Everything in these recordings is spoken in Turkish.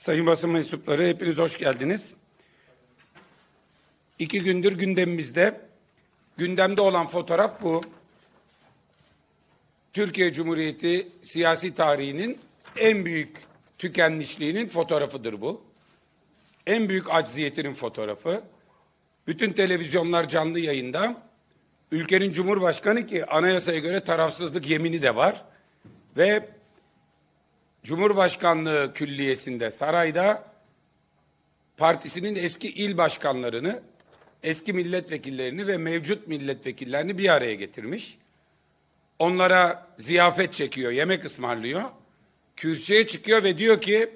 Sayın basın mensupları hepiniz hoş geldiniz. İki gündür gündemimizde. Gündemde olan fotoğraf bu. Türkiye Cumhuriyeti siyasi tarihinin en büyük tükenmişliğinin fotoğrafıdır bu. En büyük acziyetinin fotoğrafı. Bütün televizyonlar canlı yayında. Ülkenin Cumhurbaşkanı ki anayasaya göre tarafsızlık yemini de var. Ve Cumhurbaşkanlığı Külliyesi'nde sarayda partisinin eski il başkanlarını, eski milletvekillerini ve mevcut milletvekillerini bir araya getirmiş. Onlara ziyafet çekiyor, yemek ısmarlıyor. Kürsüye çıkıyor ve diyor ki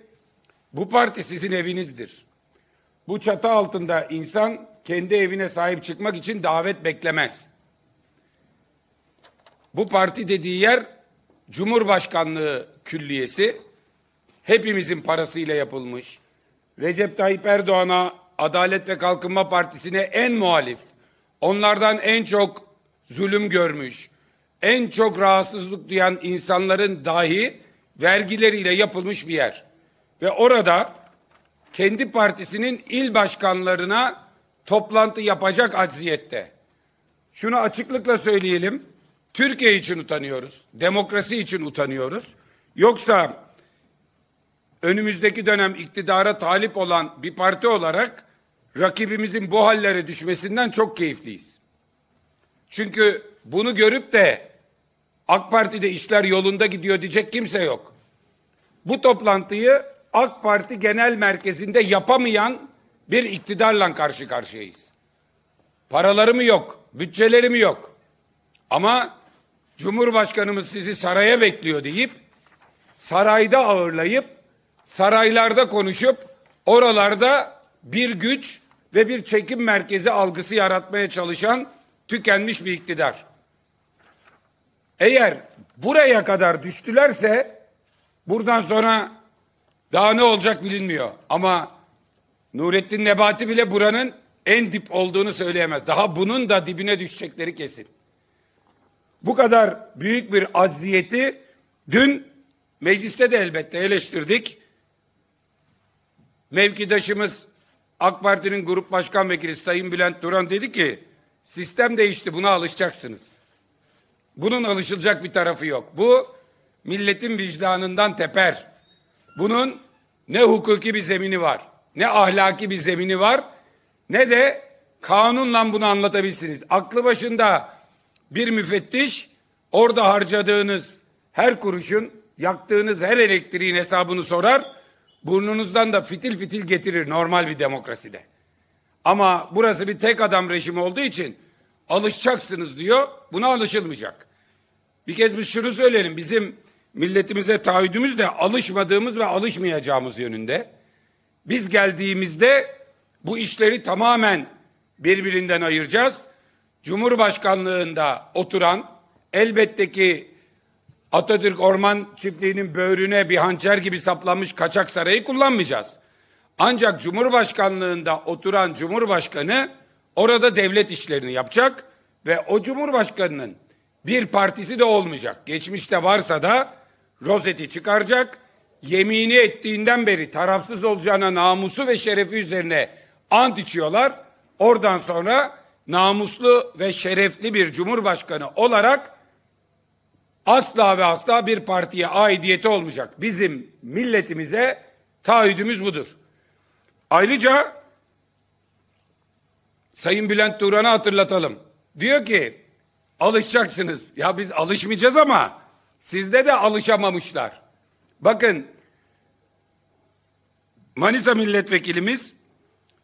bu parti sizin evinizdir. Bu çatı altında insan kendi evine sahip çıkmak için davet beklemez. Bu parti dediği yer Cumhurbaşkanlığı Külliyesi hepimizin parasıyla yapılmış. Recep Tayyip Erdoğan'a Adalet ve Kalkınma Partisi'ne en muhalif, onlardan en çok zulüm görmüş, en çok rahatsızlık duyan insanların dahi vergileriyle yapılmış bir yer. Ve orada kendi partisinin il başkanlarına toplantı yapacak acziyette. Şunu açıklıkla söyleyelim. Türkiye için utanıyoruz. Demokrasi için utanıyoruz. Yoksa önümüzdeki dönem iktidara talip olan bir parti olarak rakibimizin bu hallere düşmesinden çok keyifliyiz. Çünkü bunu görüp de AK Parti'de işler yolunda gidiyor diyecek kimse yok. Bu toplantıyı AK Parti Genel Merkezi'nde yapamayan bir iktidarla karşı karşıyayız. Paraları mı yok, bütçeleri mi yok? Ama Cumhurbaşkanımız sizi saraya bekliyor deyip sarayda ağırlayıp saraylarda konuşup oralarda bir güç ve bir çekim merkezi algısı yaratmaya çalışan tükenmiş bir iktidar. Eğer buraya kadar düştülerse buradan sonra daha ne olacak bilinmiyor. Ama Nurettin Nebati bile buranın en dip olduğunu söyleyemez. Daha bunun da dibine düşecekleri kesin. Bu kadar büyük bir aziyeti dün mecliste de elbette eleştirdik. Mevkidaşımız AK Parti'nin grup başkan vekili Sayın Bülent Duran dedi ki sistem değişti buna alışacaksınız. Bunun alışılacak bir tarafı yok. Bu milletin vicdanından teper. Bunun ne hukuki bir zemini var, ne ahlaki bir zemini var, ne de kanunla bunu anlatabilirsiniz. Aklı başında bir müfettiş orada harcadığınız her kuruşun, yaktığınız her elektriğin hesabını sorar. Burnunuzdan da fitil fitil getirir normal bir demokraside. Ama burası bir tek adam rejimi olduğu için alışacaksınız diyor. Buna alışılmayacak. Bir kez biz şunu söyleyelim. Bizim milletimize taahhüdümüz de alışmadığımız ve alışmayacağımız yönünde. Biz geldiğimizde bu işleri tamamen birbirinden ayıracağız. Cumhurbaşkanlığında oturan elbette ki Atatürk Orman Çiftliği'nin böğrüne bir hançer gibi saplanmış kaçak sarayı kullanmayacağız. Ancak Cumhurbaşkanlığında oturan Cumhurbaşkanı orada devlet işlerini yapacak ve o Cumhurbaşkanının bir partisi de olmayacak. Geçmişte varsa da rozeti çıkaracak. Yemini ettiğinden beri tarafsız olacağına namusu ve şerefi üzerine ant içiyorlar. Oradan sonra namuslu ve şerefli bir cumhurbaşkanı olarak asla ve asla bir partiye aidiyeti olmayacak. Bizim milletimize taahhüdümüz budur. Ayrıca Sayın Bülent Turan'a hatırlatalım. Diyor ki alışacaksınız. Ya biz alışmayacağız ama sizde de alışamamışlar. Bakın Manisa milletvekilimiz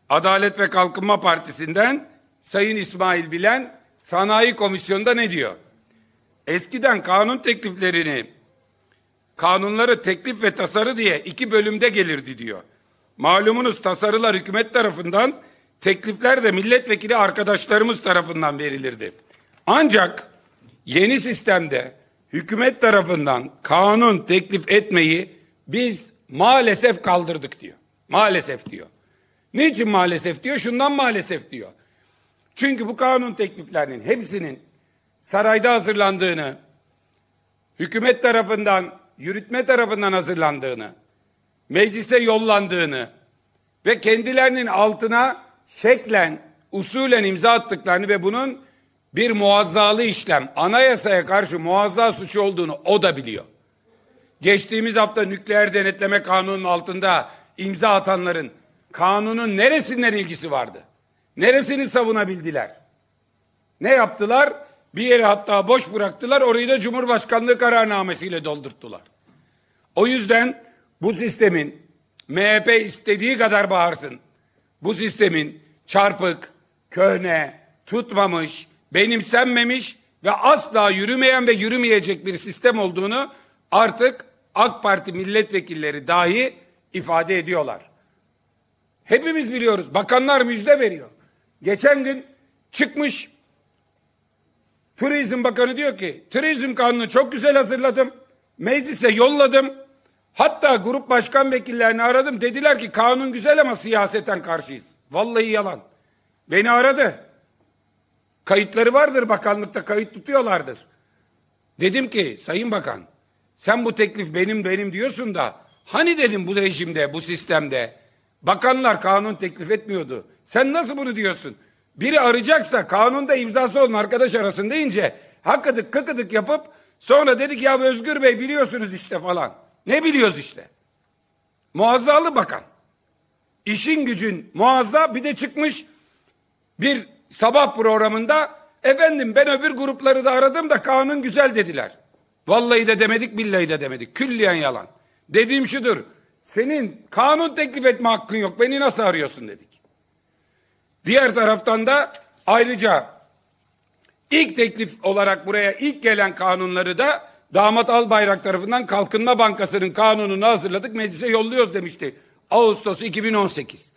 Adalet ve Kalkınma Partisi'nden Sayın İsmail Bilen Sanayi Komisyonu'nda ne diyor? Eskiden kanun tekliflerini kanunları teklif ve tasarı diye iki bölümde gelirdi diyor. Malumunuz tasarılar hükümet tarafından teklifler de milletvekili arkadaşlarımız tarafından verilirdi. Ancak yeni sistemde hükümet tarafından kanun teklif etmeyi biz maalesef kaldırdık diyor. Maalesef diyor. Niçin maalesef diyor? Şundan maalesef diyor. Çünkü bu kanun tekliflerinin hepsinin sarayda hazırlandığını, hükümet tarafından, yürütme tarafından hazırlandığını, meclise yollandığını ve kendilerinin altına şeklen, usulen imza attıklarını ve bunun bir muazzalı işlem, anayasaya karşı muazza suçu olduğunu o da biliyor. Geçtiğimiz hafta nükleer denetleme kanunun altında imza atanların kanunun neresinden ilgisi vardı? Neresini savunabildiler? Ne yaptılar? Bir yeri hatta boş bıraktılar. Orayı da Cumhurbaşkanlığı kararnamesiyle doldurttular. O yüzden bu sistemin MHP istediği kadar bağırsın. Bu sistemin çarpık, köhne, tutmamış, benimsenmemiş ve asla yürümeyen ve yürümeyecek bir sistem olduğunu artık AK Parti milletvekilleri dahi ifade ediyorlar. Hepimiz biliyoruz. Bakanlar müjde veriyor. Geçen gün çıkmış Turizm Bakanı diyor ki turizm kanunu çok güzel hazırladım. Meclise yolladım. Hatta grup başkan vekillerini aradım. Dediler ki kanun güzel ama siyaseten karşıyız. Vallahi yalan. Beni aradı. Kayıtları vardır bakanlıkta kayıt tutuyorlardır. Dedim ki Sayın Bakan sen bu teklif benim benim diyorsun da hani dedim bu rejimde bu sistemde bakanlar kanun teklif etmiyordu. Sen nasıl bunu diyorsun? Biri arayacaksa kanunda imzası olun arkadaş arasın deyince hakkadık kıkıdık yapıp sonra dedik ya Özgür Bey biliyorsunuz işte falan. Ne biliyoruz işte? Muazzalı bakan. İşin gücün muazza bir de çıkmış bir sabah programında efendim ben öbür grupları da aradım da kanun güzel dediler. Vallahi de demedik billahi de demedik. Külliyen yalan. Dediğim şudur. Senin kanun teklif etme hakkın yok. Beni nasıl arıyorsun dedik. Diğer taraftan da ayrıca ilk teklif olarak buraya ilk gelen kanunları da Damat Albayrak tarafından Kalkınma Bankası'nın kanununu hazırladık meclise yolluyoruz demişti. Ağustos 2018.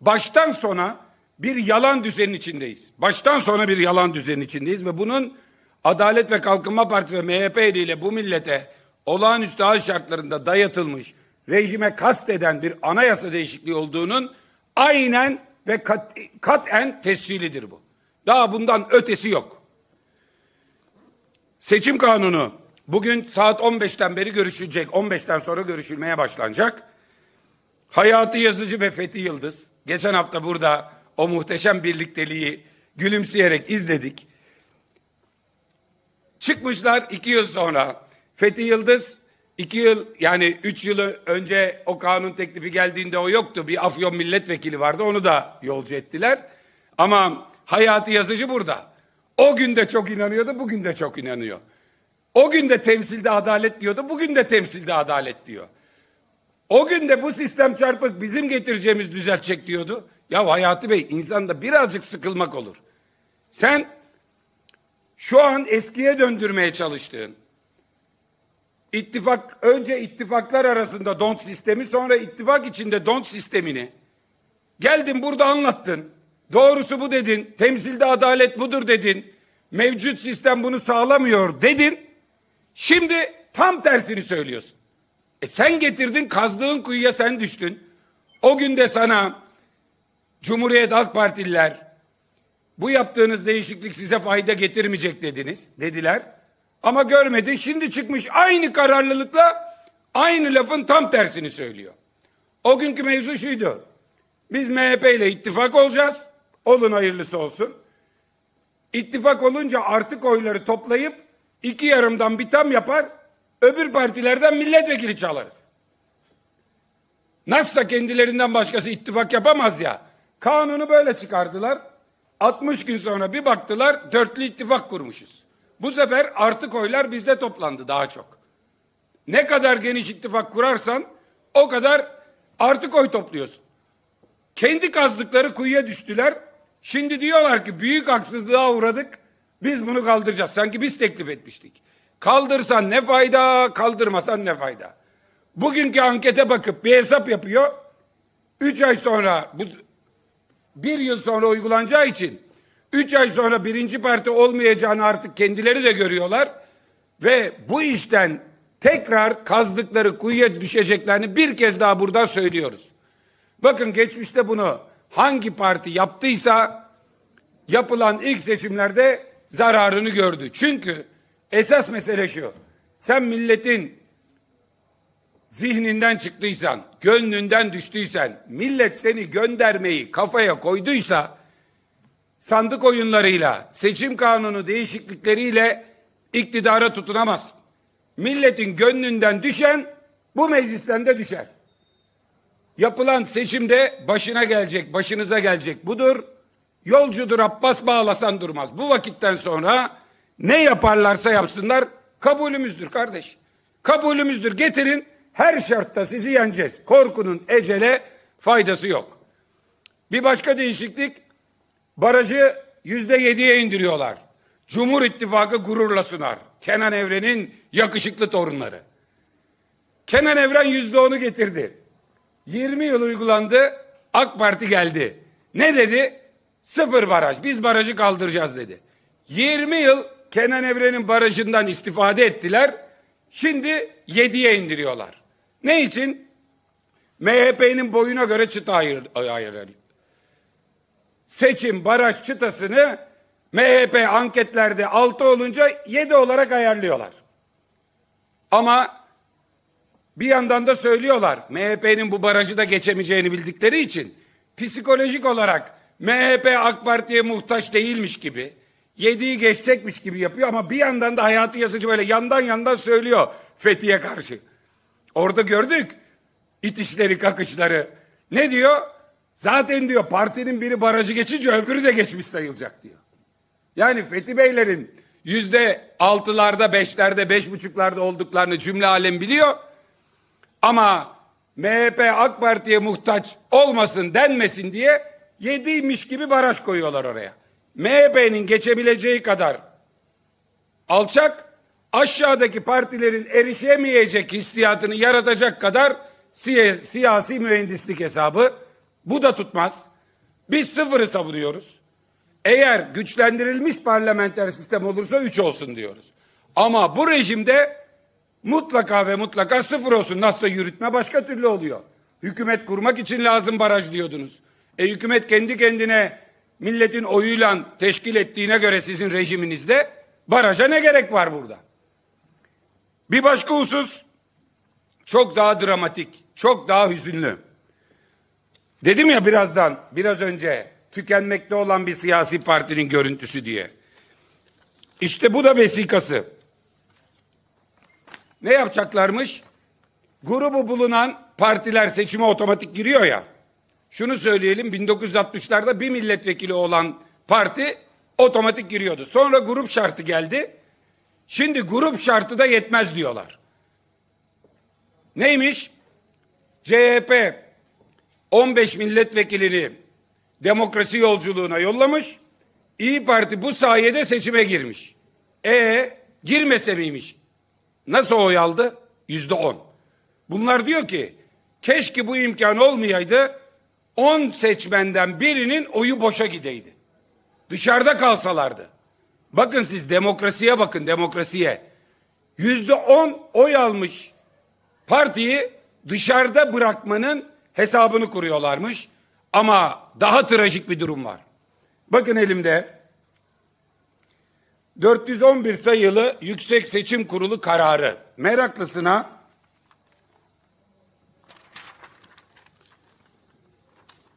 Baştan sona bir yalan düzenin içindeyiz. Baştan sona bir yalan düzenin içindeyiz ve bunun Adalet ve Kalkınma Partisi ve MHP eliyle bu millete olağanüstü hal şartlarında dayatılmış rejime kasteden bir anayasa değişikliği olduğunun aynen ve kat, katen tescilidir bu. Daha bundan ötesi yok. Seçim kanunu bugün saat 15'ten beri görüşülecek. 15'ten sonra görüşülmeye başlanacak. Hayatı Yazıcı ve Fethi Yıldız. Geçen hafta burada o muhteşem birlikteliği gülümseyerek izledik. Çıkmışlar iki yıl sonra. Fethi Yıldız iki yıl yani üç yıl önce o kanun teklifi geldiğinde o yoktu. Bir Afyon milletvekili vardı onu da yolcu ettiler. Ama Hayati Yazıcı burada. O gün de çok inanıyordu bugün de çok inanıyor. O gün de temsilde adalet diyordu bugün de temsilde adalet diyor. O gün de bu sistem çarpık bizim getireceğimiz düzeltecek diyordu. Ya Hayati Bey insanda birazcık sıkılmak olur. Sen şu an eskiye döndürmeye çalıştığın ittifak önce ittifaklar arasında don sistemi sonra ittifak içinde don sistemini geldin burada anlattın. Doğrusu bu dedin. Temsilde adalet budur dedin. Mevcut sistem bunu sağlamıyor dedin. Şimdi tam tersini söylüyorsun. E sen getirdin kazdığın kuyuya sen düştün. O gün de sana Cumhuriyet Halk Partililer bu yaptığınız değişiklik size fayda getirmeyecek dediniz, dediler. Ama görmedin şimdi çıkmış aynı kararlılıkla aynı lafın tam tersini söylüyor. O günkü mevzu şuydu. Biz MHP ile ittifak olacağız. Olun hayırlısı olsun. İttifak olunca artık oyları toplayıp iki yarımdan bir tam yapar. Öbür partilerden milletvekili çalarız. Nasılsa kendilerinden başkası ittifak yapamaz ya. Kanunu böyle çıkardılar. 60 gün sonra bir baktılar dörtlü ittifak kurmuşuz. Bu sefer artık oylar bizde toplandı daha çok. Ne kadar geniş ittifak kurarsan o kadar artık oy topluyorsun. Kendi kazdıkları kuyuya düştüler. Şimdi diyorlar ki büyük haksızlığa uğradık. Biz bunu kaldıracağız. Sanki biz teklif etmiştik. Kaldırsan ne fayda, kaldırmasan ne fayda. Bugünkü ankete bakıp bir hesap yapıyor. Üç ay sonra bu bir yıl sonra uygulanacağı için üç ay sonra birinci parti olmayacağını artık kendileri de görüyorlar. Ve bu işten tekrar kazdıkları kuyuya düşeceklerini bir kez daha burada söylüyoruz. Bakın geçmişte bunu hangi parti yaptıysa yapılan ilk seçimlerde zararını gördü. Çünkü esas mesele şu. Sen milletin zihninden çıktıysan, gönlünden düştüysen, millet seni göndermeyi kafaya koyduysa, sandık oyunlarıyla, seçim kanunu değişiklikleriyle iktidara tutunamazsın. Milletin gönlünden düşen bu meclisten de düşer. Yapılan seçimde başına gelecek, başınıza gelecek budur. Yolcudur Abbas bağlasan durmaz. Bu vakitten sonra ne yaparlarsa yapsınlar kabulümüzdür kardeş. Kabulümüzdür. Getirin her şartta sizi yeneceğiz. Korkunun ecele faydası yok. Bir başka değişiklik barajı yüzde yediye indiriyorlar. Cumhur İttifakı gururla sunar. Kenan Evren'in yakışıklı torunları. Kenan Evren yüzde onu getirdi. 20 yıl uygulandı. AK Parti geldi. Ne dedi? Sıfır baraj. Biz barajı kaldıracağız dedi. 20 yıl Kenan Evren'in barajından istifade ettiler. Şimdi 7'ye indiriyorlar. Ne için? MHP'nin boyuna göre çıta ayır, ayırır. Seçim baraj çıtasını MHP anketlerde 6 olunca 7 olarak ayarlıyorlar. Ama bir yandan da söylüyorlar MHP'nin bu barajı da geçemeyeceğini bildikleri için psikolojik olarak MHP AK Parti'ye muhtaç değilmiş gibi yediği geçecekmiş gibi yapıyor ama bir yandan da hayatı yazıcı böyle yandan yandan söylüyor Fethiye karşı. Orada gördük itişleri kakışları. Ne diyor? Zaten diyor partinin biri barajı geçince öbürü de geçmiş sayılacak diyor. Yani Fethi Beylerin yüzde altılarda, beşlerde, beş buçuklarda olduklarını cümle alem biliyor. Ama MHP AK Parti'ye muhtaç olmasın denmesin diye yediymiş gibi baraj koyuyorlar oraya. MHP'nin geçebileceği kadar alçak, aşağıdaki partilerin erişemeyecek hissiyatını yaratacak kadar siya siyasi mühendislik hesabı. Bu da tutmaz. Biz sıfırı savunuyoruz. Eğer güçlendirilmiş parlamenter sistem olursa üç olsun diyoruz. Ama bu rejimde mutlaka ve mutlaka sıfır olsun. Nasıl yürütme başka türlü oluyor. Hükümet kurmak için lazım baraj diyordunuz. E hükümet kendi kendine milletin oyuyla teşkil ettiğine göre sizin rejiminizde baraja ne gerek var burada? Bir başka husus çok daha dramatik, çok daha hüzünlü. Dedim ya birazdan, biraz önce tükenmekte olan bir siyasi partinin görüntüsü diye. İşte bu da vesikası. Ne yapacaklarmış? Grubu bulunan partiler seçime otomatik giriyor ya. Şunu söyleyelim 1960'larda bir milletvekili olan parti otomatik giriyordu. Sonra grup şartı geldi. Şimdi grup şartı da yetmez diyorlar. Neymiş? CHP 15 milletvekilini demokrasi yolculuğuna yollamış. İyi Parti bu sayede seçime girmiş. E girmese miymiş? Nasıl oy aldı? Yüzde on. Bunlar diyor ki keşke bu imkan olmayaydı 10 seçmenden birinin oyu boşa gideydi. Dışarıda kalsalardı. Bakın siz demokrasiye bakın demokrasiye. Yüzde on oy almış partiyi dışarıda bırakmanın hesabını kuruyorlarmış. Ama daha trajik bir durum var. Bakın elimde 411 sayılı Yüksek Seçim Kurulu kararı. Meraklısına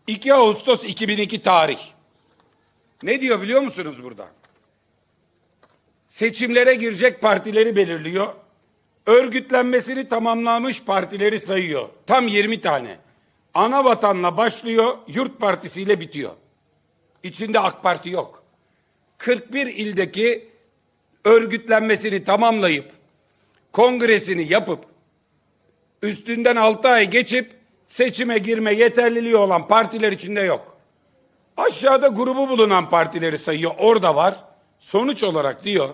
2 Ağustos 2002 tarih. Ne diyor biliyor musunuz burada? Seçimlere girecek partileri belirliyor. Örgütlenmesini tamamlamış partileri sayıyor. Tam 20 tane. Ana vatanla başlıyor, Yurt Partisi ile bitiyor. İçinde AK Parti yok. 41 ildeki örgütlenmesini tamamlayıp kongresini yapıp üstünden 6 ay geçip seçime girme yeterliliği olan partiler içinde yok. Aşağıda grubu bulunan partileri sayıyor. Orada var. Sonuç olarak diyor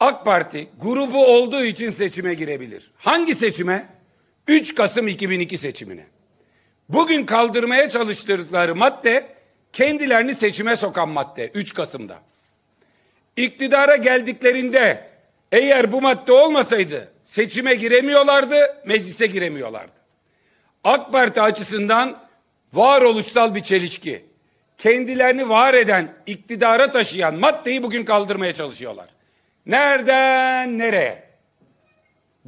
AK Parti grubu olduğu için seçime girebilir. Hangi seçime? 3 Kasım 2002 seçimine. Bugün kaldırmaya çalıştırdıkları madde kendilerini seçime sokan madde 3 Kasım'da. İktidara geldiklerinde eğer bu madde olmasaydı seçime giremiyorlardı, meclise giremiyorlardı. AK Parti açısından varoluşsal bir çelişki. Kendilerini var eden, iktidara taşıyan maddeyi bugün kaldırmaya çalışıyorlar. Nereden nereye?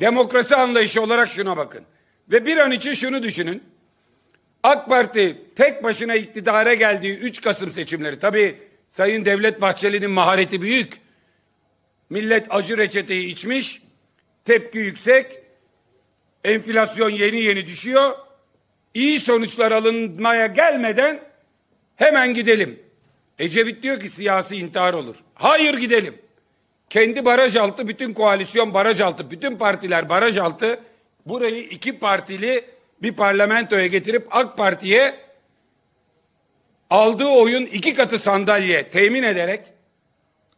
Demokrasi anlayışı olarak şuna bakın. Ve bir an için şunu düşünün. AK Parti tek başına iktidara geldiği 3 Kasım seçimleri. Tabii Sayın Devlet Bahçeli'nin mahareti büyük. Millet acı reçeteyi içmiş. Tepki yüksek. Enflasyon yeni yeni düşüyor. İyi sonuçlar alınmaya gelmeden hemen gidelim. Ecevit diyor ki siyasi intihar olur. Hayır gidelim. Kendi baraj altı, bütün koalisyon baraj altı, bütün partiler baraj altı. Burayı iki partili bir parlamentoya getirip AK Parti'ye aldığı oyun iki katı sandalye temin ederek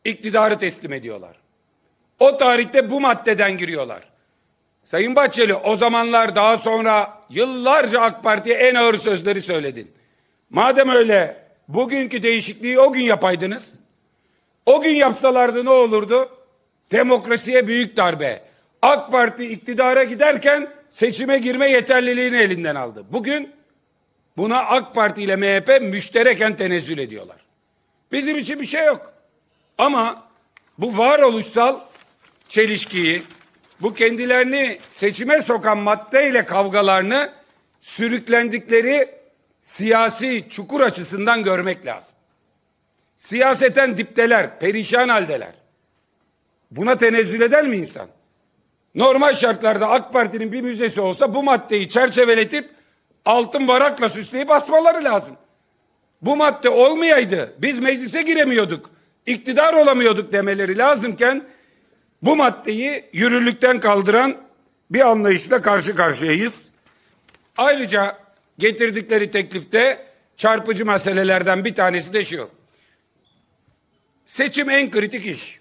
iktidarı teslim ediyorlar. O tarihte bu maddeden giriyorlar. Sayın Bahçeli o zamanlar daha sonra yıllarca AK Parti'ye en ağır sözleri söyledin. Madem öyle bugünkü değişikliği o gün yapaydınız. O gün yapsalardı ne olurdu? Demokrasiye büyük darbe. AK Parti iktidara giderken seçime girme yeterliliğini elinden aldı. Bugün buna AK Parti ile MHP müştereken tenezzül ediyorlar. Bizim için bir şey yok. Ama bu varoluşsal çelişkiyi, bu kendilerini seçime sokan maddeyle kavgalarını sürüklendikleri siyasi çukur açısından görmek lazım. Siyaseten dipteler, perişan haldeler. Buna tenezzül eder mi insan? Normal şartlarda AK Parti'nin bir müzesi olsa bu maddeyi çerçeveletip altın varakla süsleyip asmaları lazım. Bu madde olmayaydı biz meclise giremiyorduk, iktidar olamıyorduk demeleri lazımken bu maddeyi yürürlükten kaldıran bir anlayışla karşı karşıyayız. Ayrıca getirdikleri teklifte çarpıcı meselelerden bir tanesi de şu. Seçim en kritik iş.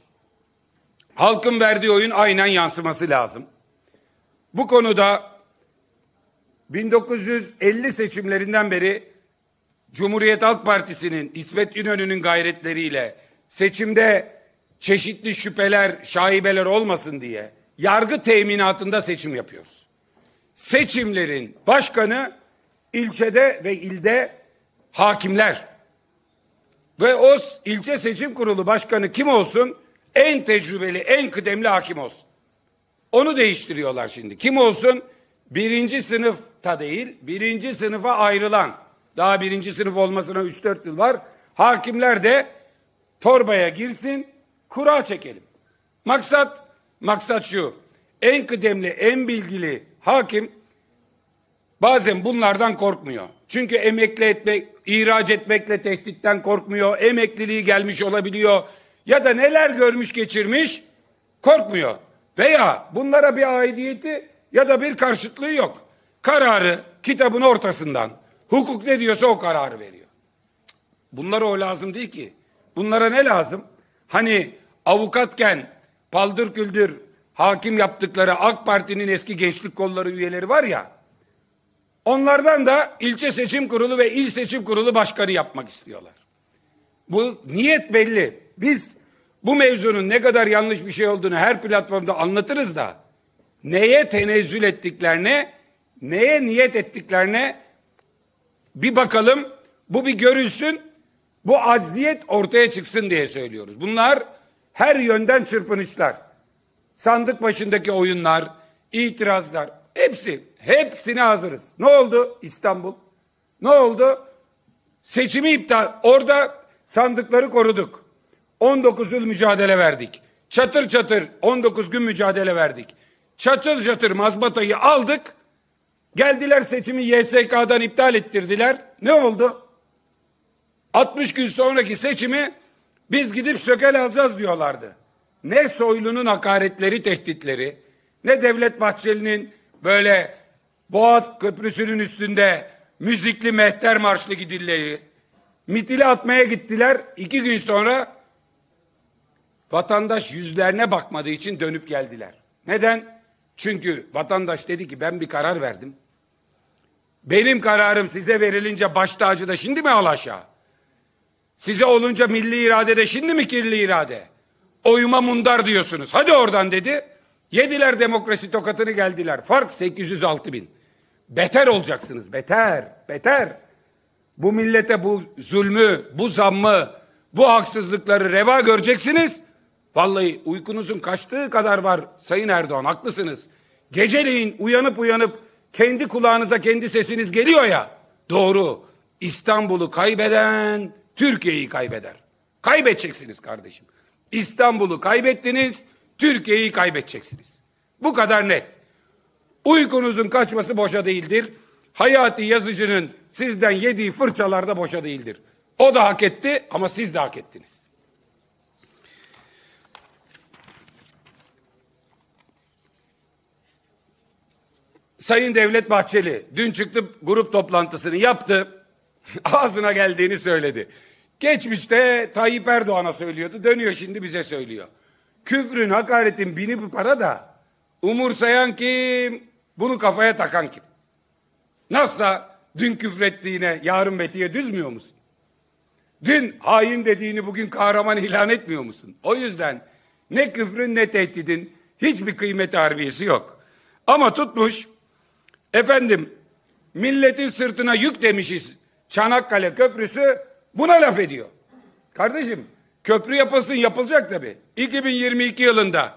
Halkın verdiği oyun aynen yansıması lazım. Bu konuda 1950 seçimlerinden beri Cumhuriyet Halk Partisi'nin İsmet İnönü'nün gayretleriyle seçimde çeşitli şüpheler, şaibeler olmasın diye yargı teminatında seçim yapıyoruz. Seçimlerin başkanı ilçede ve ilde hakimler. Ve o ilçe seçim kurulu başkanı kim olsun? En tecrübeli, en kıdemli hakim olsun. Onu değiştiriyorlar şimdi. Kim olsun? Birinci sınıfta değil, birinci sınıfa ayrılan, daha birinci sınıf olmasına 3-4 yıl var. Hakimler de torbaya girsin, kura çekelim. Maksat, maksat şu. En kıdemli, en bilgili hakim bazen bunlardan korkmuyor. Çünkü emekli etmek, ihraç etmekle tehditten korkmuyor. Emekliliği gelmiş olabiliyor. Ya da neler görmüş geçirmiş korkmuyor. Veya bunlara bir aidiyeti ya da bir karşıtlığı yok. Kararı kitabın ortasından hukuk ne diyorsa o kararı veriyor. Bunlara o lazım değil ki. Bunlara ne lazım? Hani avukatken paldır küldür hakim yaptıkları AK Parti'nin eski gençlik kolları üyeleri var ya. Onlardan da ilçe seçim kurulu ve il seçim kurulu başkanı yapmak istiyorlar. Bu niyet belli. Biz bu mevzunun ne kadar yanlış bir şey olduğunu her platformda anlatırız da neye tenezzül ettiklerine, neye niyet ettiklerine bir bakalım. Bu bir görülsün. Bu acziyet ortaya çıksın diye söylüyoruz. Bunlar her yönden çırpınışlar. Sandık başındaki oyunlar, itirazlar, hepsi, hepsine hazırız. Ne oldu İstanbul? Ne oldu? Seçimi iptal. Orada sandıkları koruduk. 19 yıl mücadele verdik. Çatır çatır 19 gün mücadele verdik. Çatır çatır mazbatayı aldık. Geldiler seçimi YSK'dan iptal ettirdiler. Ne oldu? 60 gün sonraki seçimi biz gidip sökel alacağız diyorlardı. Ne Soylu'nun hakaretleri, tehditleri, ne Devlet Bahçeli'nin böyle Boğaz Köprüsü'nün üstünde müzikli mehter marşlı gidilleri, mitili atmaya gittiler. iki gün sonra vatandaş yüzlerine bakmadığı için dönüp geldiler. Neden? Çünkü vatandaş dedi ki ben bir karar verdim. Benim kararım size verilince baş tacı da şimdi mi al aşağı? Size olunca milli irade de şimdi mi kirli irade? Oyuma mundar diyorsunuz. Hadi oradan dedi. Yediler demokrasi tokatını geldiler. Fark 806 bin. Beter olacaksınız. Beter. Beter. Bu millete bu zulmü, bu zammı, bu haksızlıkları reva göreceksiniz. Vallahi uykunuzun kaçtığı kadar var Sayın Erdoğan haklısınız. Geceleyin uyanıp uyanıp kendi kulağınıza kendi sesiniz geliyor ya. Doğru. İstanbul'u kaybeden Türkiye'yi kaybeder. Kaybedeceksiniz kardeşim. İstanbul'u kaybettiniz, Türkiye'yi kaybedeceksiniz. Bu kadar net. Uykunuzun kaçması boşa değildir. Hayati yazıcının sizden yediği fırçalar da boşa değildir. O da hak etti ama siz de hak ettiniz. Sayın Devlet Bahçeli dün çıktı grup toplantısını yaptı. Ağzına geldiğini söyledi. Geçmişte Tayyip Erdoğan'a söylüyordu. Dönüyor şimdi bize söylüyor. Küfrün, hakaretin bini bir para da umursayan kim? Bunu kafaya takan kim? Nasılsa dün küfrettiğine yarın Metiye düzmüyor musun? Dün hain dediğini bugün kahraman ilan etmiyor musun? O yüzden ne küfrün ne tehdidin hiçbir kıymeti harbiyesi yok. Ama tutmuş efendim milletin sırtına yük demişiz Çanakkale Köprüsü buna laf ediyor. Kardeşim köprü yapılsın yapılacak tabi. 2022 yılında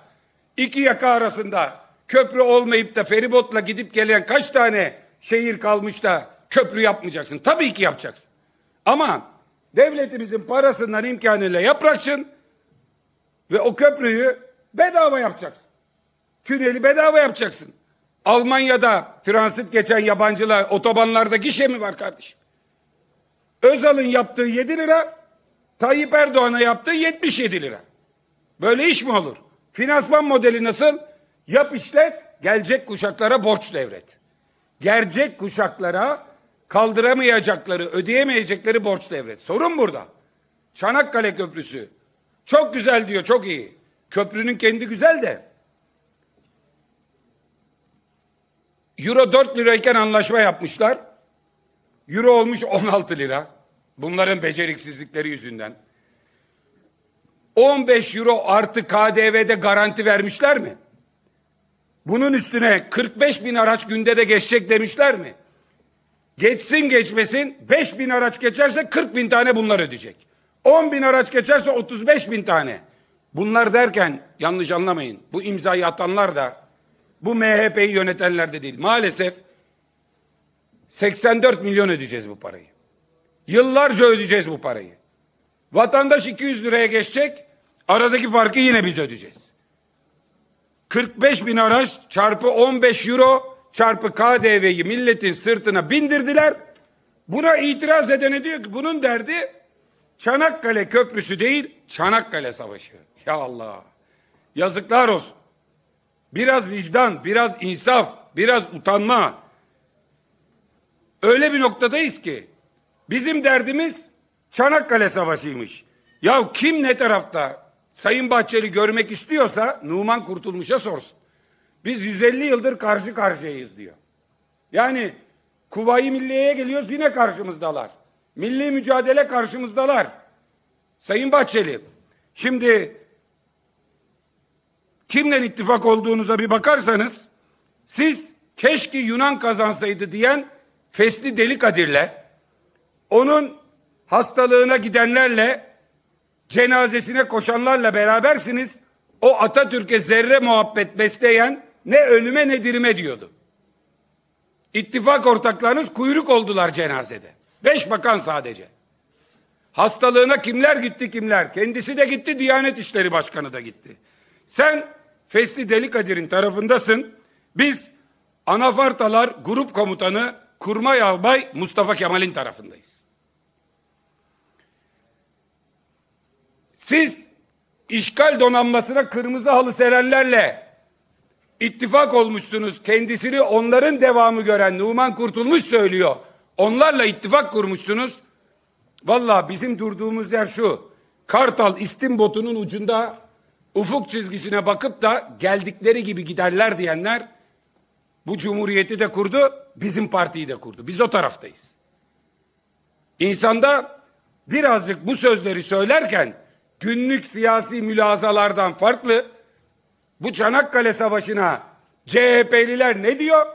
iki yaka arasında köprü olmayıp da feribotla gidip gelen kaç tane şehir kalmış da köprü yapmayacaksın. Tabii ki yapacaksın. Ama devletimizin parasından imkanıyla yapacaksın ve o köprüyü bedava yapacaksın. Tüneli bedava yapacaksın. Almanya'da transit geçen yabancılar otobanlarda gişe mi var kardeşim? Özal'ın yaptığı 7 lira, Tayyip Erdoğan'a yaptığı 77 lira. Böyle iş mi olur? Finansman modeli nasıl? Yap işlet, gelecek kuşaklara borç devret. Gelecek kuşaklara kaldıramayacakları, ödeyemeyecekleri borç devret. Sorun burada. Çanakkale Köprüsü. Çok güzel diyor, çok iyi. Köprünün kendi güzel de. Euro 4 lirayken anlaşma yapmışlar. Euro olmuş 16 lira. Bunların beceriksizlikleri yüzünden. 15 euro artı KDV'de garanti vermişler mi? Bunun üstüne 45 bin araç günde de geçecek demişler mi? Geçsin geçmesin 5 bin araç geçerse 40 bin tane bunlar ödeyecek. 10 bin araç geçerse 35 bin tane. Bunlar derken yanlış anlamayın. Bu imzayı atanlar da bu MHP'yi yönetenler de değil. Maalesef 84 milyon ödeyeceğiz bu parayı. Yıllarca ödeyeceğiz bu parayı. Vatandaş 200 liraya geçecek. Aradaki farkı yine biz ödeyeceğiz. 45 bin araç çarpı 15 euro çarpı KDV'yi milletin sırtına bindirdiler. Buna itiraz edene diyor ki bunun derdi Çanakkale Köprüsü değil Çanakkale Savaşı. Ya Allah. Yazıklar olsun. Biraz vicdan, biraz insaf, biraz utanma. Öyle bir noktadayız ki bizim derdimiz Çanakkale Savaşı'ymış. Ya kim ne tarafta Sayın Bahçeli görmek istiyorsa Numan Kurtulmuş'a sorsun. Biz 150 yıldır karşı karşıyayız diyor. Yani Kuvayi Milliye'ye geliyoruz yine karşımızdalar. Milli mücadele karşımızdalar. Sayın Bahçeli, şimdi kimle ittifak olduğunuza bir bakarsanız siz keşke Yunan kazansaydı diyen Fesli Delikadir'le onun hastalığına gidenlerle cenazesine koşanlarla berabersiniz. O Atatürk'e zerre muhabbet besleyen ne ölüme ne dirime diyordu. İttifak ortaklarınız kuyruk oldular cenazede. Beş bakan sadece. Hastalığına kimler gitti kimler? Kendisi de gitti, Diyanet İşleri Başkanı da gitti. Sen Fesli Delikadir'in tarafındasın. Biz Anafartalar Grup Komutanı Kurmay Albay Mustafa Kemal'in tarafındayız. Siz işgal donanmasına kırmızı halı serenlerle ittifak olmuşsunuz. Kendisini onların devamı gören Numan Kurtulmuş söylüyor. Onlarla ittifak kurmuşsunuz. Valla bizim durduğumuz yer şu. Kartal istimbotunun ucunda ufuk çizgisine bakıp da geldikleri gibi giderler diyenler bu cumhuriyeti de kurdu, bizim partiyi de kurdu. Biz o taraftayız. İnsanda birazcık bu sözleri söylerken günlük siyasi mülazalardan farklı bu Çanakkale Savaşı'na CHP'liler ne diyor?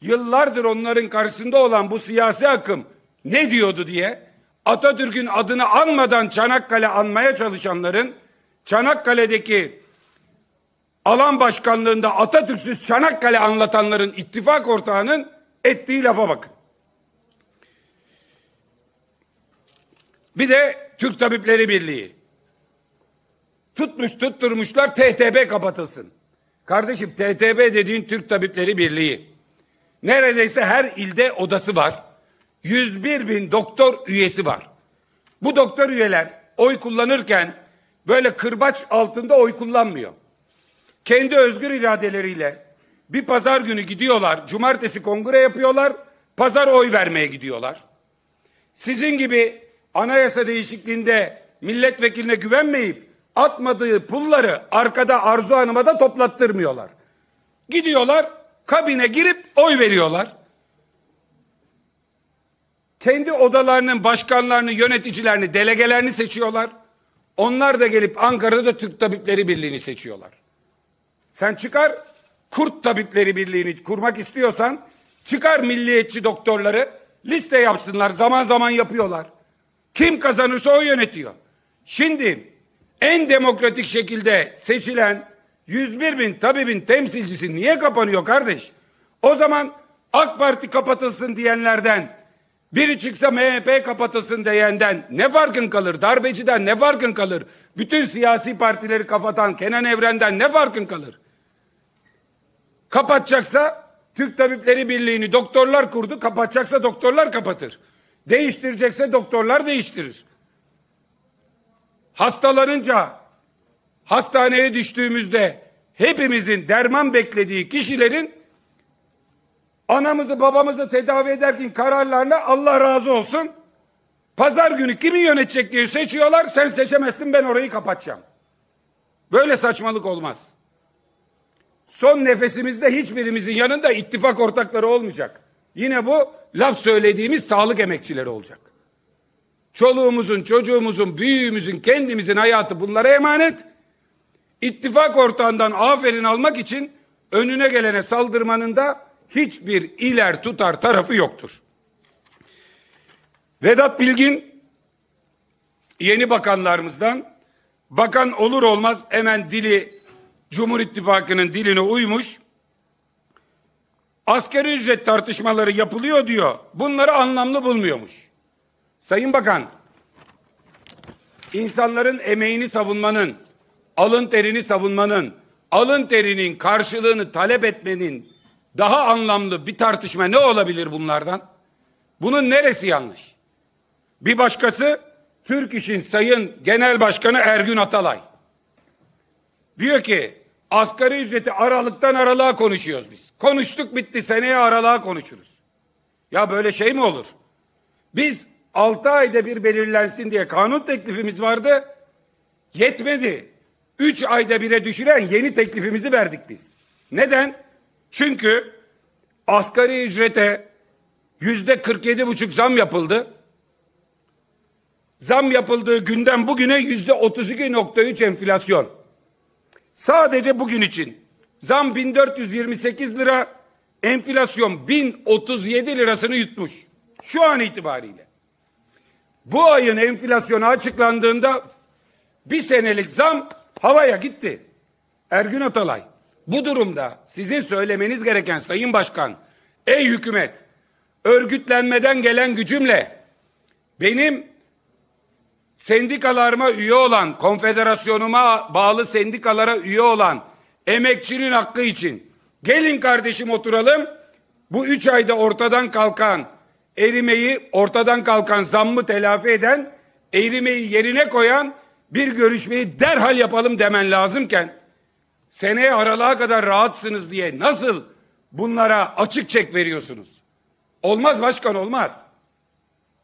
Yıllardır onların karşısında olan bu siyasi akım ne diyordu diye Atatürk'ün adını anmadan Çanakkale anmaya çalışanların Çanakkale'deki alan başkanlığında Atatürk'süz Çanakkale anlatanların ittifak ortağının ettiği lafa bakın. Bir de Türk Tabipleri Birliği. Tutmuş tutturmuşlar TTB kapatılsın. Kardeşim TTB dediğin Türk Tabipleri Birliği. Neredeyse her ilde odası var. 101 bin doktor üyesi var. Bu doktor üyeler oy kullanırken böyle kırbaç altında oy kullanmıyor. Kendi özgür iradeleriyle bir pazar günü gidiyorlar, cumartesi kongre yapıyorlar, pazar oy vermeye gidiyorlar. Sizin gibi anayasa değişikliğinde milletvekiline güvenmeyip atmadığı pulları arkada Arzu Hanım'a da toplattırmıyorlar. Gidiyorlar kabine girip oy veriyorlar. Kendi odalarının başkanlarını, yöneticilerini, delegelerini seçiyorlar. Onlar da gelip Ankara'da Türk Tabipleri Birliği'ni seçiyorlar. Sen çıkar Kurt Tabipleri Birliği'ni kurmak istiyorsan çıkar milliyetçi doktorları liste yapsınlar. Zaman zaman yapıyorlar. Kim kazanırsa o yönetiyor. Şimdi en demokratik şekilde seçilen 101 bin tabibin temsilcisi niye kapanıyor kardeş? O zaman AK Parti kapatılsın diyenlerden biri çıksa MHP kapatılsın diyenden ne farkın kalır? Darbeciden ne farkın kalır? Bütün siyasi partileri kafatan Kenan Evren'den ne farkın kalır? Kapatacaksa Türk Tabipleri Birliği'ni doktorlar kurdu. Kapatacaksa doktorlar kapatır. Değiştirecekse doktorlar değiştirir. Hastalanınca hastaneye düştüğümüzde hepimizin derman beklediği kişilerin anamızı babamızı tedavi ederken kararlarına Allah razı olsun. Pazar günü kimi yönetecek diye seçiyorlar. Sen seçemezsin ben orayı kapatacağım. Böyle saçmalık olmaz. Son nefesimizde hiçbirimizin yanında ittifak ortakları olmayacak. Yine bu laf söylediğimiz sağlık emekçileri olacak. Çoluğumuzun, çocuğumuzun, büyüğümüzün, kendimizin hayatı bunlara emanet. İttifak ortağından aferin almak için önüne gelene saldırmanın da hiçbir iler tutar tarafı yoktur. Vedat Bilgin yeni bakanlarımızdan bakan olur olmaz hemen dili Cumhur İttifakı'nın diline uymuş. Askeri ücret tartışmaları yapılıyor diyor. Bunları anlamlı bulmuyormuş. Sayın Bakan, insanların emeğini savunmanın, alın terini savunmanın, alın terinin karşılığını talep etmenin daha anlamlı bir tartışma ne olabilir bunlardan? Bunun neresi yanlış? Bir başkası Türk İş'in Sayın Genel Başkanı Ergün Atalay. Diyor ki asgari ücreti aralıktan aralığa konuşuyoruz biz. Konuştuk bitti seneye aralığa konuşuruz. Ya böyle şey mi olur? Biz 6 ayda bir belirlensin diye kanun teklifimiz vardı. Yetmedi. 3 ayda bire düşüren yeni teklifimizi verdik biz. Neden? Çünkü asgari ücrete yüzde 47 buçuk zam yapıldı. Zam yapıldığı günden bugüne yüzde 32.3 enflasyon. Sadece bugün için zam 1428 lira, enflasyon 1037 lirasını yutmuş. Şu an itibariyle. Bu ayın enflasyonu açıklandığında bir senelik zam havaya gitti. Ergün Atalay bu durumda sizin söylemeniz gereken Sayın Başkan, ey hükümet, örgütlenmeden gelen gücümle benim sendikalarıma üye olan, konfederasyonuma bağlı sendikalara üye olan emekçinin hakkı için gelin kardeşim oturalım. Bu üç ayda ortadan kalkan erimeyi, ortadan kalkan zammı telafi eden, erimeyi yerine koyan bir görüşmeyi derhal yapalım demen lazımken seneye aralığa kadar rahatsınız diye nasıl bunlara açık çek veriyorsunuz? Olmaz başkan olmaz.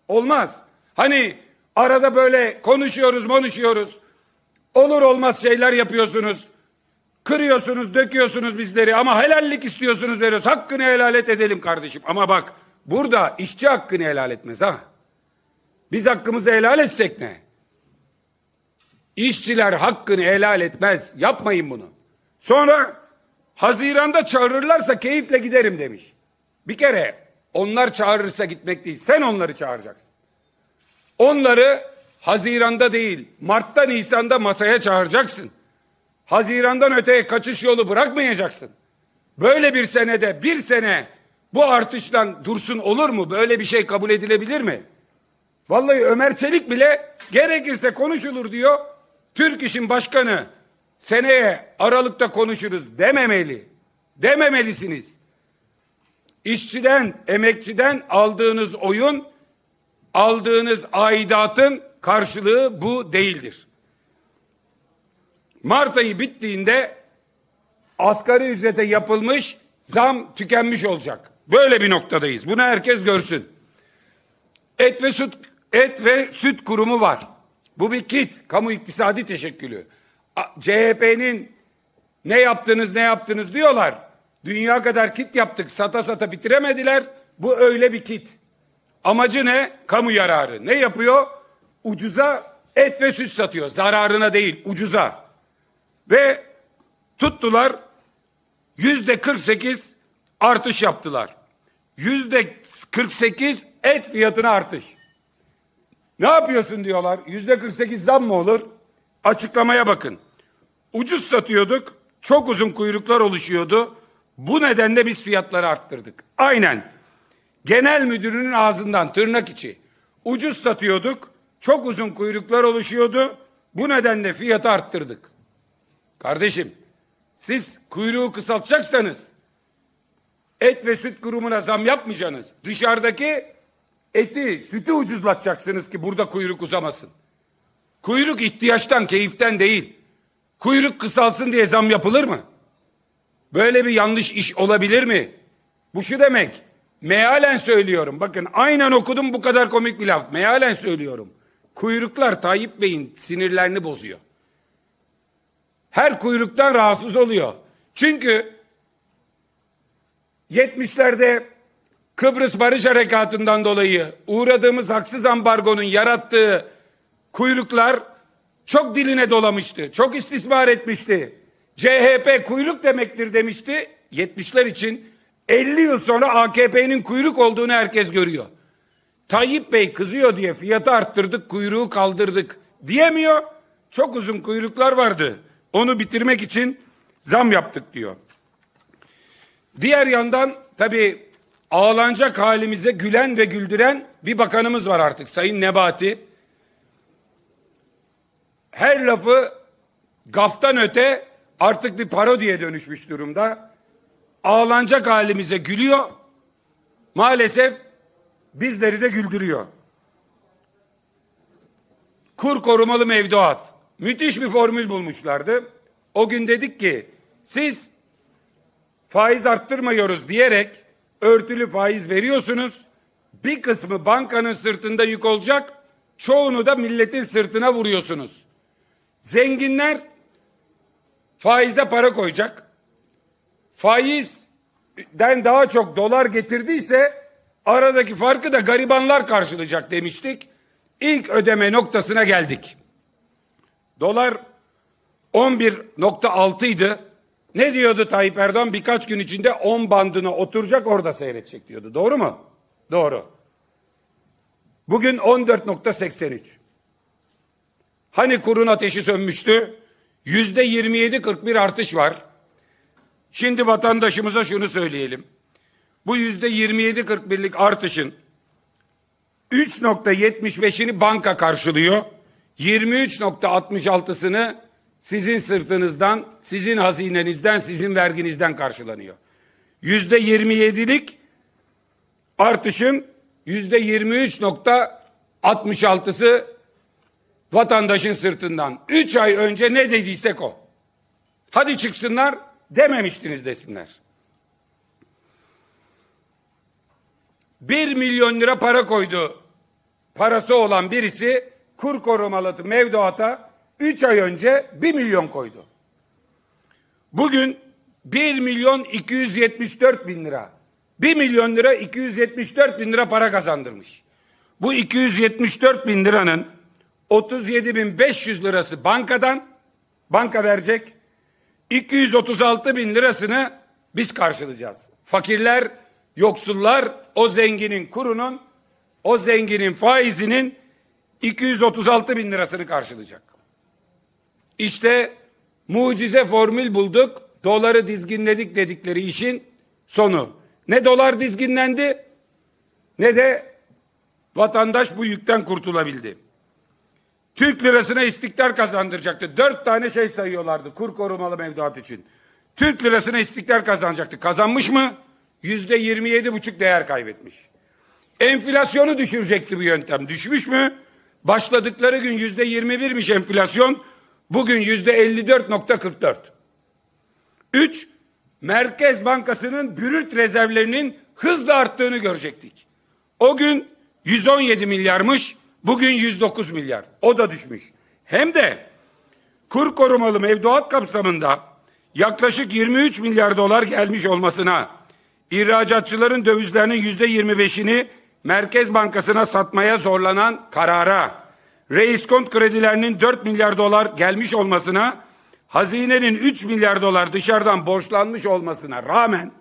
Olmaz. Hani arada böyle konuşuyoruz konuşuyoruz. Olur olmaz şeyler yapıyorsunuz. Kırıyorsunuz, döküyorsunuz bizleri ama helallik istiyorsunuz veriyoruz. Hakkını helal et edelim kardeşim. Ama bak burada işçi hakkını helal etmez ha. Biz hakkımızı helal etsek ne? İşçiler hakkını helal etmez. Yapmayın bunu. Sonra Haziran'da çağırırlarsa keyifle giderim demiş. Bir kere onlar çağırırsa gitmek değil. Sen onları çağıracaksın. Onları Haziran'da değil, Mart'ta, Nisan'da masaya çağıracaksın. Hazirandan öteye kaçış yolu bırakmayacaksın. Böyle bir senede bir sene bu artıştan dursun olur mu? Böyle bir şey kabul edilebilir mi? Vallahi Ömer Çelik bile gerekirse konuşulur diyor. Türk İş'in başkanı seneye Aralık'ta konuşuruz dememeli. Dememelisiniz. İşçiden, emekçiden aldığınız oyun, aldığınız aidatın karşılığı bu değildir. Mart ayı bittiğinde asgari ücrete yapılmış zam tükenmiş olacak. Böyle bir noktadayız. Bunu herkes görsün. Et ve süt et ve süt kurumu var. Bu bir kit, kamu iktisadi teşekkülü. CHP'nin ne yaptınız ne yaptınız diyorlar. Dünya kadar kit yaptık, sata sata bitiremediler. Bu öyle bir kit. Amacı ne? Kamu yararı. Ne yapıyor? Ucuza et ve süt satıyor. Zararına değil, ucuza. Ve tuttular yüzde 48 artış yaptılar. Yüzde 48 et fiyatına artış. Ne yapıyorsun diyorlar. Yüzde 48 zam mı olur? Açıklamaya bakın. Ucuz satıyorduk. Çok uzun kuyruklar oluşuyordu. Bu nedenle biz fiyatları arttırdık. Aynen. Genel müdürünün ağzından tırnak içi. Ucuz satıyorduk. Çok uzun kuyruklar oluşuyordu. Bu nedenle fiyatı arttırdık. Kardeşim siz kuyruğu kısaltacaksanız et ve süt kurumuna zam yapmayacaksınız. Dışarıdaki eti, sütü ucuzlatacaksınız ki burada kuyruk uzamasın. Kuyruk ihtiyaçtan, keyiften değil. Kuyruk kısalsın diye zam yapılır mı? Böyle bir yanlış iş olabilir mi? Bu şu demek. Mealen söylüyorum. Bakın aynen okudum bu kadar komik bir laf. Mealen söylüyorum. Kuyruklar Tayyip Bey'in sinirlerini bozuyor. Her kuyruktan rahatsız oluyor. Çünkü 70'lerde Kıbrıs Barış Harekatı'ndan dolayı uğradığımız haksız ambargonun yarattığı kuyruklar çok diline dolamıştı. Çok istismar etmişti. CHP kuyruk demektir demişti. 70'ler için 50 yıl sonra AKP'nin kuyruk olduğunu herkes görüyor. Tayyip Bey kızıyor diye fiyatı arttırdık, kuyruğu kaldırdık diyemiyor. Çok uzun kuyruklar vardı. Onu bitirmek için zam yaptık diyor. Diğer yandan tabii ağlanacak halimize gülen ve güldüren bir bakanımız var artık Sayın Nebati. Her lafı gaftan öte artık bir parodiye dönüşmüş durumda. Ağlanacak halimize gülüyor. Maalesef bizleri de güldürüyor. Kur korumalı mevduat. Müthiş bir formül bulmuşlardı. O gün dedik ki siz faiz arttırmıyoruz diyerek örtülü faiz veriyorsunuz. Bir kısmı bankanın sırtında yük olacak. Çoğunu da milletin sırtına vuruyorsunuz. Zenginler faize para koyacak. Faizden daha çok dolar getirdiyse aradaki farkı da garibanlar karşılayacak demiştik. İlk ödeme noktasına geldik. Dolar 11.6 idi. Ne diyordu Tayyip Erdoğan? Birkaç gün içinde 10 bandına oturacak orada seyredecek diyordu. Doğru mu? Doğru. Bugün 14.83. Hani kurun ateşi sönmüştü? Yüzde 27-41 artış var. Şimdi vatandaşımıza şunu söyleyelim. Bu yüzde 27-41'lik artışın 3.75'ini banka karşılıyor. 23.66'sını sizin sırtınızdan, sizin hazinenizden, sizin verginizden karşılanıyor. Yüzde 27'lik artışın yüzde 23.66'sı vatandaşın sırtından. Üç ay önce ne dediysek o. Hadi çıksınlar dememiştiniz desinler. Bir milyon lira para koydu parası olan birisi kur korumalı mevduata 3 ay önce 1 milyon koydu. Bugün 1 milyon 274 bin lira. 1 milyon lira 274 bin lira para kazandırmış. Bu 274 bin liranın 37 bin 500 lirası bankadan banka verecek. 236 bin lirasını biz karşılayacağız. Fakirler, yoksullar o zenginin kurunun o zenginin faizinin 236 bin lirasını karşılayacak. İşte mucize formül bulduk, doları dizginledik dedikleri işin sonu. Ne dolar dizginlendi ne de vatandaş bu yükten kurtulabildi. Türk lirasına istiklal kazandıracaktı. Dört tane şey sayıyorlardı kur korumalı mevduat için. Türk lirasına istiklal kazanacaktı. Kazanmış mı? Yüzde yirmi yedi buçuk değer kaybetmiş. Enflasyonu düşürecekti bu yöntem. Düşmüş mü? Başladıkları gün yüzde yirmi birmiş enflasyon. Bugün yüzde elli dört nokta kırk dört. Üç, Merkez Bankası'nın brüt rezervlerinin hızla arttığını görecektik. O gün 117 milyarmış, bugün 109 milyar. O da düşmüş. Hem de kur korumalı mevduat kapsamında yaklaşık 23 milyar dolar gelmiş olmasına, ihracatçıların dövizlerinin yüzde 25'ini Merkez Bankası'na satmaya zorlanan karara, reiskont kredilerinin 4 milyar dolar gelmiş olmasına, hazinenin 3 milyar dolar dışarıdan borçlanmış olmasına rağmen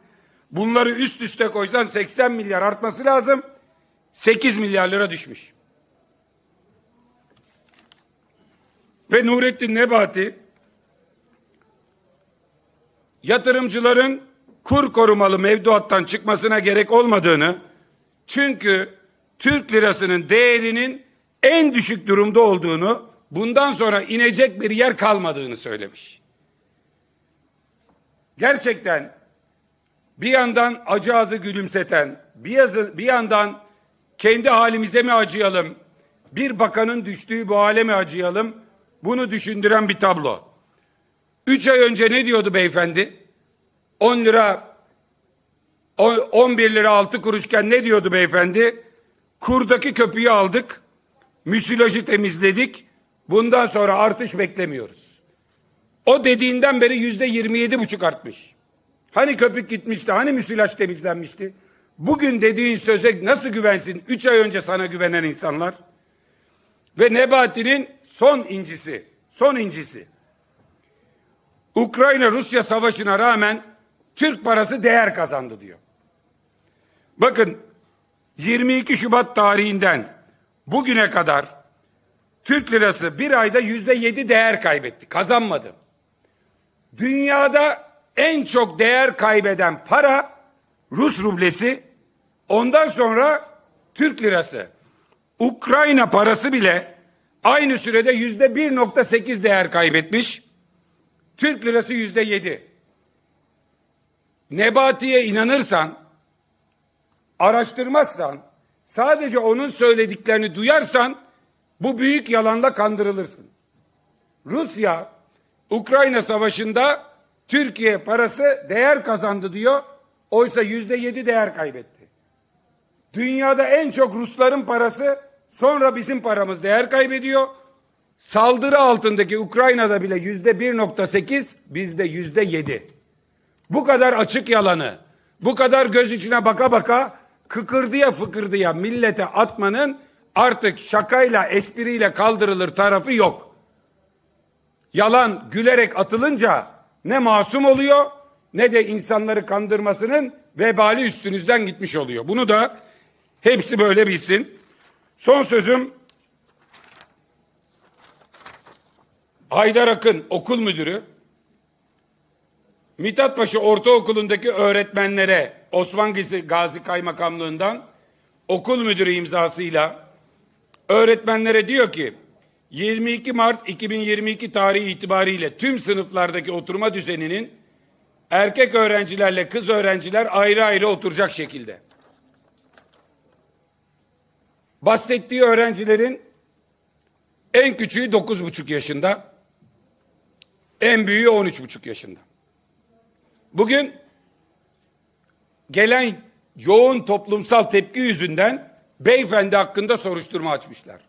bunları üst üste koysan 80 milyar artması lazım. 8 milyar lira düşmüş. Ve Nurettin Nebati yatırımcıların kur korumalı mevduattan çıkmasına gerek olmadığını çünkü Türk lirasının değerinin en düşük durumda olduğunu bundan sonra inecek bir yer kalmadığını söylemiş. Gerçekten bir yandan acı adı gülümseten, bir, yazı, bir yandan kendi halimize mi acıyalım, bir bakanın düştüğü bu hale mi acıyalım, bunu düşündüren bir tablo. Üç ay önce ne diyordu beyefendi? 10 lira, 11 lira 6 kuruşken ne diyordu beyefendi? Kurdaki köpüğü aldık, müsilajı temizledik, bundan sonra artış beklemiyoruz. O dediğinden beri yüzde yirmi yedi buçuk artmış. Hani köpük gitmişti, hani müsilaj temizlenmişti? Bugün dediğin söze nasıl güvensin? Üç ay önce sana güvenen insanlar. Ve Nebati'nin son incisi, son incisi. Ukrayna-Rusya savaşına rağmen Türk parası değer kazandı diyor. Bakın 22 Şubat tarihinden bugüne kadar Türk lirası bir ayda yüzde yedi değer kaybetti. Kazanmadı. Dünyada en çok değer kaybeden para Rus rublesi Ondan sonra Türk lirası. Ukrayna parası bile aynı sürede yüzde 1.8 değer kaybetmiş. Türk lirası yüzde 7. Nebati'ye inanırsan, araştırmazsan, sadece onun söylediklerini duyarsan bu büyük yalanla kandırılırsın. Rusya Ukrayna savaşında Türkiye parası değer kazandı diyor. Oysa yüzde yedi değer kaybetti. Dünyada en çok Rusların parası sonra bizim paramız değer kaybediyor. Saldırı altındaki Ukrayna'da bile yüzde 1.8 bizde yüzde 7. Bu kadar açık yalanı bu kadar göz içine baka baka kıkırdıya fıkırdıya millete atmanın artık şakayla espriyle kaldırılır tarafı yok. Yalan gülerek atılınca ne masum oluyor ne de insanları kandırmasının vebali üstünüzden gitmiş oluyor. Bunu da Hepsi böyle bilsin. Son sözüm Haydar Akın okul müdürü Mithatpaşa Ortaokulu'ndaki öğretmenlere Osman Gazi Kaymakamlığından okul müdürü imzasıyla öğretmenlere diyor ki 22 Mart 2022 tarihi itibariyle tüm sınıflardaki oturma düzeninin erkek öğrencilerle kız öğrenciler ayrı ayrı oturacak şekilde. Bahsettiği öğrencilerin en küçüğü dokuz buçuk yaşında, en büyüğü on üç buçuk yaşında. Bugün gelen yoğun toplumsal tepki yüzünden beyefendi hakkında soruşturma açmışlar.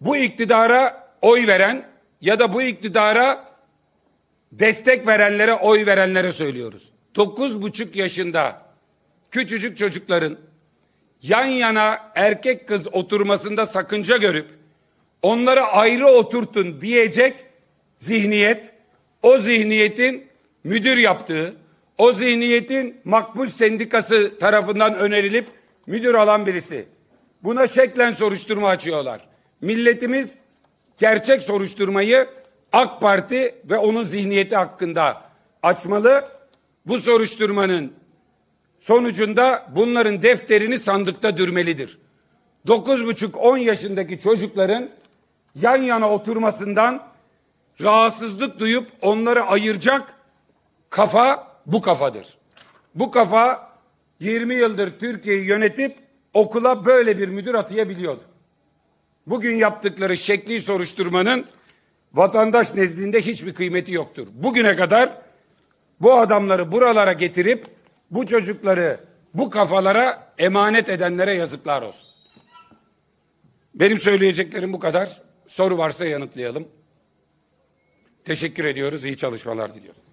Bu iktidara oy veren ya da bu iktidara destek verenlere oy verenlere söylüyoruz. Dokuz buçuk yaşında küçücük çocukların yan yana erkek kız oturmasında sakınca görüp onları ayrı oturtun diyecek zihniyet o zihniyetin müdür yaptığı o zihniyetin makbul sendikası tarafından önerilip müdür alan birisi. Buna şeklen soruşturma açıyorlar. Milletimiz gerçek soruşturmayı AK Parti ve onun zihniyeti hakkında açmalı. Bu soruşturmanın sonucunda bunların defterini sandıkta dürmelidir. 9,5-10 yaşındaki çocukların yan yana oturmasından rahatsızlık duyup onları ayıracak kafa bu kafadır. Bu kafa 20 yıldır Türkiye'yi yönetip okula böyle bir müdür atayabiliyordu. Bugün yaptıkları şekli soruşturmanın vatandaş nezdinde hiçbir kıymeti yoktur. Bugüne kadar bu adamları buralara getirip bu çocukları bu kafalara emanet edenlere yazıklar olsun. Benim söyleyeceklerim bu kadar. Soru varsa yanıtlayalım. Teşekkür ediyoruz. İyi çalışmalar diliyoruz.